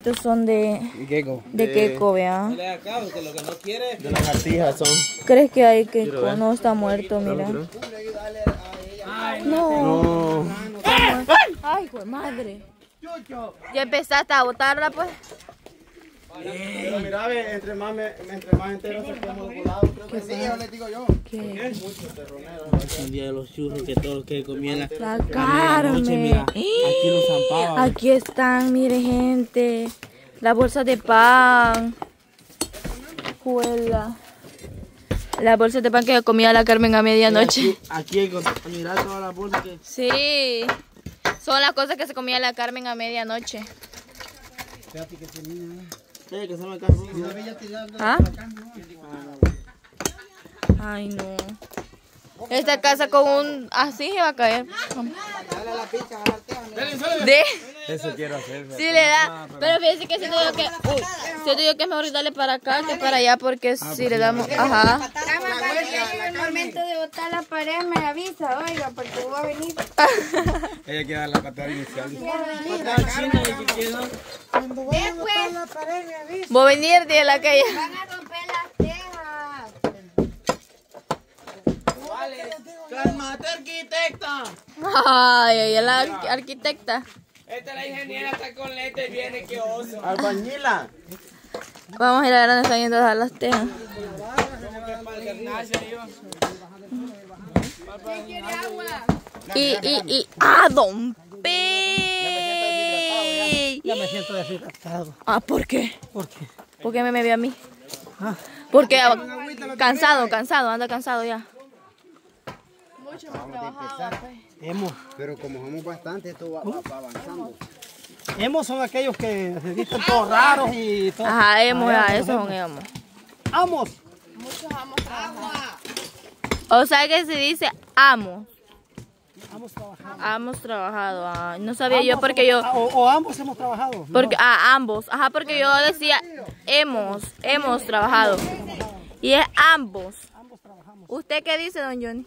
Estos son de, Gecko. de queco, vea. Le acabo que lo que no quiere. De lagartijas son. ¿Crees que hay queco? No, está muerto, mira. No. No. Ay, pues madre. Ya empezaste a botarla, pues. Pero mira, ve, entre más, me, entre más enteros saquemos los volados, creo que sí, yo les digo yo. ¿Qué? Es un día de los churros que todos los que comían la, La mira, Aquí los zampaban. Aquí están, mire gente. Las bolsas de pan. Juela. Las bolsas de pan que comía la Carmen a medianoche. Aquí hay cosas. Mira todas las bolsas que. Sí. Son las cosas que se comía la Carmen a medianoche. Eh, que se me. ¿Ah? Ay, no. Esta casa con un... Así se va a caer. ¿De? Eso quiero hacer. Sí le da. Pero fíjense que siento yo que... Uy, siento yo que es mejor darle para acá que para allá porque si le damos... Ajá. En el momento de botar la pared me avisa, oiga, porque voy a venir. Ella quiere dar la patada inicial. Después Voy a venir de la calle. van a romper las tejas. ¡Cálmate, arquitecta! Ay, ella es la arqu- arquitecta. Esta la ingeniera está con lentes viene, qué oso. Albañila. Vamos a ir a ver dónde están yendo a dejar las tejas. Y, y, y... ¡Ah, don P! Ya me siento deshidratado. Ah, ¿por qué? ¿Por qué? ¿Por qué me me vio a mí? Porque ah, cansado, cansado, anda cansado ya. Hemos. Pero como somos bastante, esto va, va- va avanzando. Hemos son aquellos que se visten todos raros y todo. Ajá, hemos, ya, eso son hemos. ¡Vamos! O sea que se dice amo. Hemos trabajado. Hemos trabajado. ah, no sabía yo porque yo. O, o ambos hemos trabajado. Porque, ah, ambos. Ajá, porque yo decía hemos, hemos trabajado. Y es ambos. ¿Usted qué dice, don Johnny?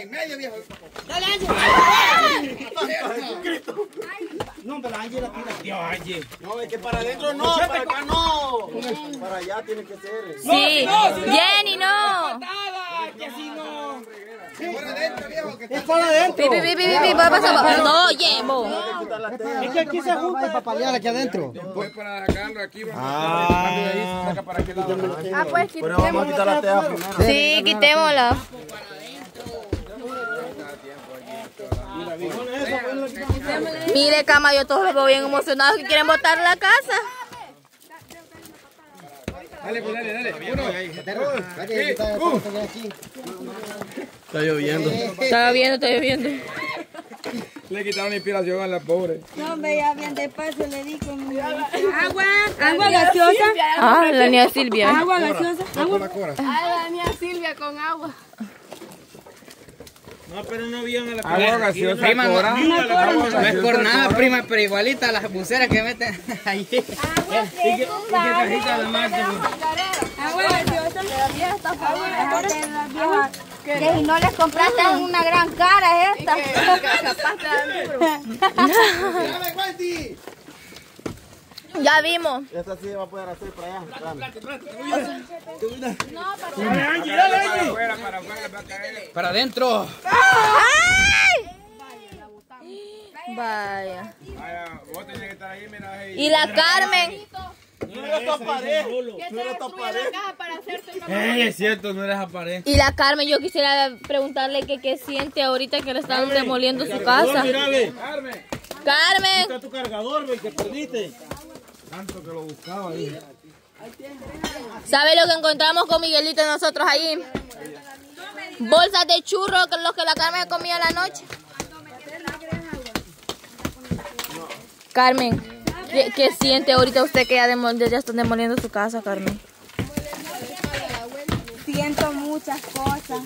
En medio, viejo. No, pero Angie la tira. Dios, Angie. No, es que para adentro no, para acá no. Para allá tiene que ser. Sí. Jenny, no. ¡Patada! ¡Que si no! Para adentro, viejo. Que ¡Es para adentro! Pi, pi, pi, pi. No, llevo. Es que aquí se junta. para paliar aquí adentro. Después para sacarlo aquí, Ah. a de ahí, saca para aquel lado. Ah, pues Pero vamos a quitar la teja primero. Sí, quitémosla. Mire, cama, yo todos los veo bien emocionados que quieren botar la casa. Dale, pues dale, dale. Uno. Está lloviendo. Estaba viendo, está lloviendo. Le quitaron la inspiración a la pobre. No, hombre, ya bien de paso le di con agua, agua gaseosa, Ah, la niña Silvia. agua gaseosa, agua. La cora. No, pero no vieron a la Agua gaseosa, Prima, no, no es por nada, prima, pero igualita a las buceras que meten ahí. ¿Y qué trajiste a la marcha? Agua gaseosa. Agua gaseosa. Que si no les compraste una gran cara esta. Ya vimos. Esta sí va a poder hacer para allá. Para afuera, para afuera, le va a caer. Para adentro. Vaya. Vaya, vos tenés que estar ahí, mira. ahí. Y la Carmen. Eh, es cierto, no eres a pared. Y la Carmen, yo quisiera preguntarle que qué siente ahorita que le están demoliendo su casa. Mira, ve. Carmen. Está tu cargador, que perdiste. Tanto que lo buscaba ahí. ¿Sabe lo que encontramos con Miguelito y nosotros ahí? Bolsas de churros, que los que la Carmen comía la noche. Carmen, ¿qué, qué siente ahorita usted que ya están demoliendo su casa, Carmen? Siento muchas cosas.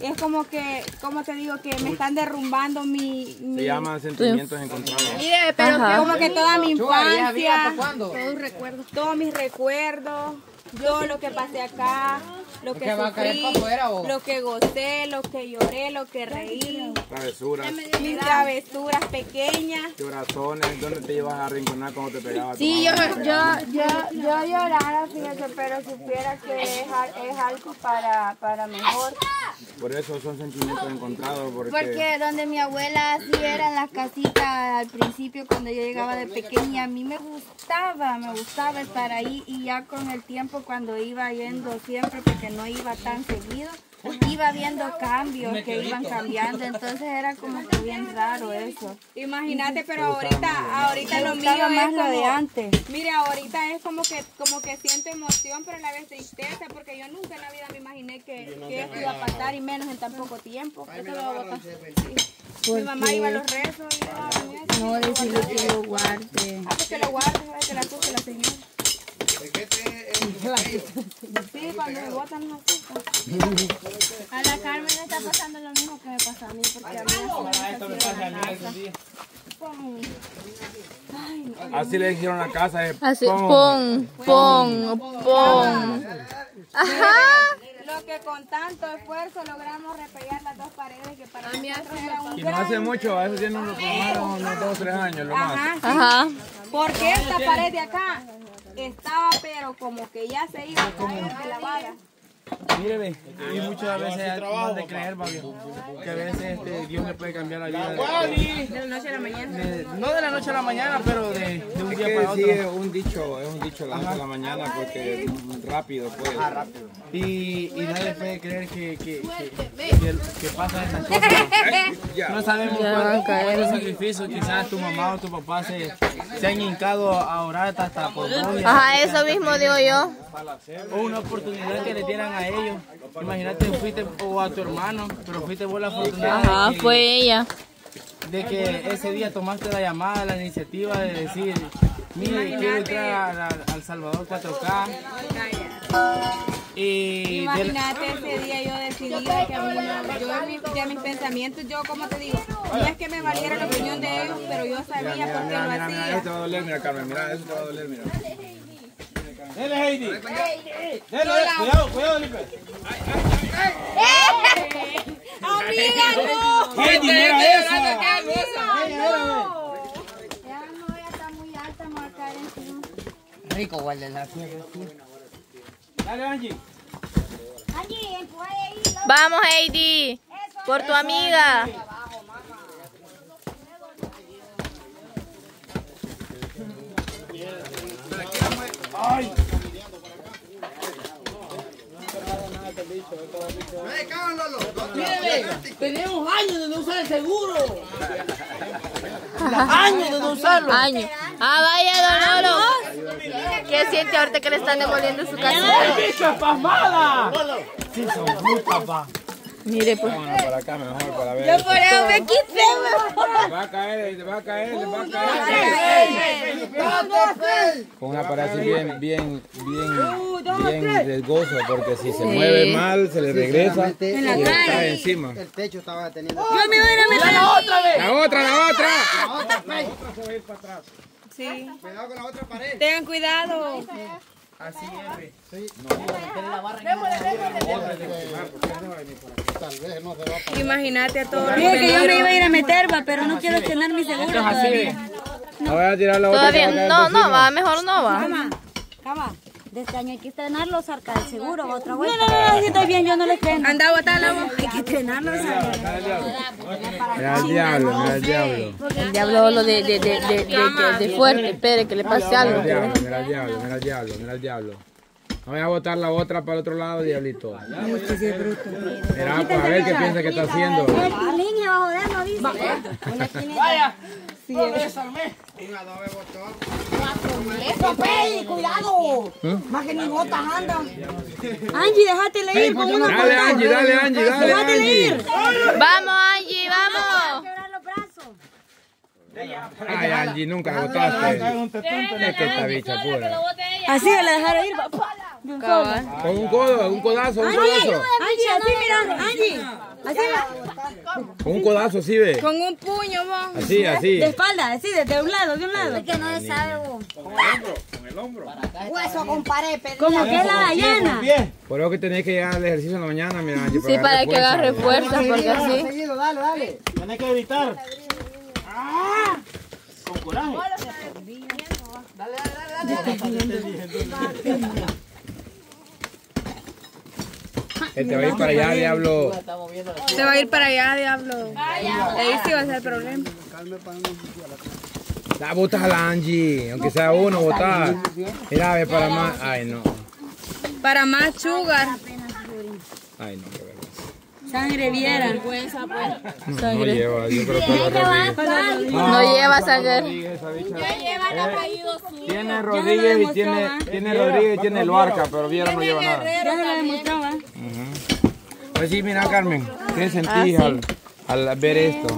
Es como que, como te digo, que me están derrumbando mi... mi Se llaman sentimientos encontrados. Mire, pero Ajá. como que toda mi Chua, ¿y esa infancia, cuándo? todos recuerdos, todos mis recuerdos, todo lo que pasé acá, lo que ¿Qué va a caer sufrí, afuera, o? lo que gocé, lo que lloré, lo que reí, Travesuras, mis travesuras pequeñas. corazones, ¿dónde te ibas a arrinconar cuando te pegaba tu Sí, yo, yo, yo, yo llorara, fíjate, pero supiera que es, es algo para, para mejor. Por eso son sentimientos encontrados, porque, Porque donde mi abuela así era en las casitas al principio cuando yo llegaba de pequeña, a mí me gustaba, me gustaba estar ahí y ya con el tiempo cuando iba yendo siempre, porque no iba tan seguido, iba viendo cambios que iban cambiando, entonces era como que bien raro eso. Imagínate, pero ahorita, ahorita lo mío más es lo de como- antes. Mire, ahorita es como que como que siento emoción, pero a la vez tristeza, porque yo nunca en la vida me imaginé que, que esto iba a pasar y menos en tan poco tiempo. Lo va a. Sí. Mi mamá iba a los rezos y yo, mira, No decirle que lo guarde. ah, pues que lo guarde, que la la señora. Sí, cuando me botan asusta. A la Carmen le está pasando lo mismo que me pasa a mí, porque a mí así me pasa. Ay, no. así le dijeron la casa de Así, pon. pon, pon. Ajá. Lo que con tanto esfuerzo logramos repellar las dos paredes que para nosotros era un Y no hace mucho, a veces tiene unos, unos, unos dos o tres años, lo más. Ajá. Porque esta pared de acá estaba pero como que ya se iba a caer de la vara. Mire, ve, y muchas veces más de creer, va bien, que a veces este, Dios le puede cambiar la vida. De, De la noche a la mañana. de- no de la noche a la mañana, pero de, de un Es día que para sí, otro. es un dicho, es un dicho la noche a la mañana porque rápido pues. Y, y nadie puede creer que, que, que, que, que pasan estas cosas. No sabemos Ya van a cuánto, caer. cuánto sacrificio quizás tu mamá o tu papá se, se han hincado a orar hasta, por. Ajá, eso mismo digo yo. O una oportunidad que le dieran a ellos. Imagínate, fuiste o a tu hermano, pero fuiste vos la afortunada Ajá, de, que, fue ella. de que ese día tomaste la llamada, la iniciativa de decir, mire, quiero entrar al Salvador 4K. Y de- Imagínate ese día yo decidí de que a mí no, yo ya mis pensamientos, yo como te digo, no es que me valiera la opinión de ellos, pero yo sabía Mira, por qué mira, lo mira, mira, eso hacía. te va a doler, mira Carmen, mira, eso te va a doler, mira. Dele, Heidi. Dele, cuidado, cuidado, Lipe. Amiga, no. Heidi, mira eso. Amiga, no. Ya no, ya está muy alta, me va a caer encima. Rico, guarda la Dale, Angie. Angie, empuja ahí. Vamos, Heidi. Por tu amiga. Tenemos años de no usar el seguro. años de no usarlo. Año. Ah, vaya, don Oro. ¿Qué siente ahorita que le están devolviendo su casita? ¡Bicha pasmada! Sí, son muy papá. Mire, pues. Vámonos para acá mejor para ver. Por eso me quité, Le va a caer, va a caer, le va a caer. Con una pared así bien, bien, bien, bien riesgoso porque si se mueve mal se le regresa y le cae encima. El techo estaba teniendo. Yo me voy a ir a meter. La otra, la otra. Sí. Cuidado con la otra pared. Tengan cuidado. Así es. Imagínate a todos. Dije que yo me iba a ir a meter, va, pero no quiero estrenar mi seguro. Ve. No voy a tirar la otra. Todavía. que va a caer No, no va, mejor no va. Cama, de este año hay que estrenarlo cerca del seguro, otra vuelta. No, no, no, si estoy bien, yo no le estreno. Anda a botar la Hay que estrenarlo, ¿sabes? Mira el diablo, mira el diablo. El diablo lo de, de, de, de, de, de- de fuerte. Espere que le pase Mira algo. el diablo, mira el diablo, mira el diablo, mira el diablo. Voy a botar la otra para el otro lado, diablito. Mira, pues a ver qué piensa que está haciendo. El pilín se va a joder, no dice. Vaya. Lo desarmé. Eso, Pei, cuidado. Más que ni botas andan. Angie, déjate ir con una Dale, Angie, dale, Angie, dale, Angie. Vamos, Angie, vamos. Ay, Angie, nunca la botaste. Es que esta bicha pura. Así de la dejaron ir, va. Cabal. Con un codo, un codazo, un codazo. Angie, así mira, Angie. Así va. Con un codazo así ve. Con un puño, vos. Así, así. De espalda, así, de, de un lado, de un lado. Que no le sabe vos. Hueso con pared, pero Como que es la Dayana. Por eso que tenés que llegar al ejercicio en la mañana, mira, Sí, para que agarre fuerza, porque así. Seguido, dale, dale. Tenés que gritar. Con coraje. Este va a ir para allá, diablo. Se va a ir para allá, diablo. Ahí sí va a ser el problema. La botas a la Angie, aunque sea uno, botar. Mira, ve para más. Ay, no. Para más sugar. Ay, no, qué vergüenza. Sangre viera. No, no lleva, yo creo que. No lleva sangre. Rodríguez, esa bicha. Eh, Tiene Rodríguez y tiene, tiene Rodríguez y tiene Luarca, pero Viera no lleva nada. Ya se lo demostraba. Pues sí, mira, Carmen, ¿qué sentís al, al ver esto?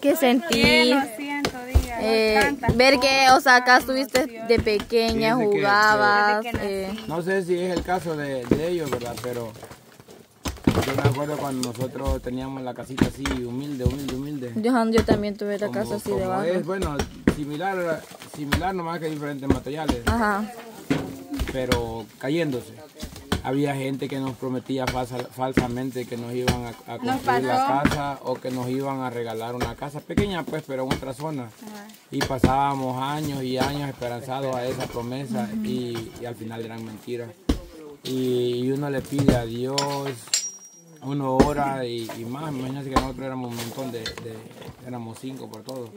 ¿Qué sentí? lo siento, diga. Eh, ver que, o sea, acá estuviste de pequeña, que- jugabas. eh, No sé si es el caso de, de ellos, ¿verdad? Pero yo me acuerdo cuando nosotros teníamos la casita así, humilde, humilde, humilde. yo, yo también tuve la Como- casa así como debajo. es, bueno, similar, similar nomás que diferentes materiales, Ajá. pero cayéndose. Había gente que nos prometía falsa- falsamente que nos iban a, a construir la casa o que nos iban a regalar una casa pequeña, pues, pero en otra zona. Y pasábamos años y años esperanzados a esa promesa y, y al final eran mentiras. Y, y uno le pide a Dios, uno ora y, y más. Imagínense que nosotros éramos un montón de, de- éramos cinco por todo.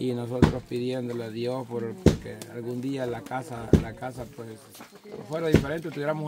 Y nosotros pidiéndole a Dios por, porque algún día la casa, la casa pues fuera diferente, tuviéramos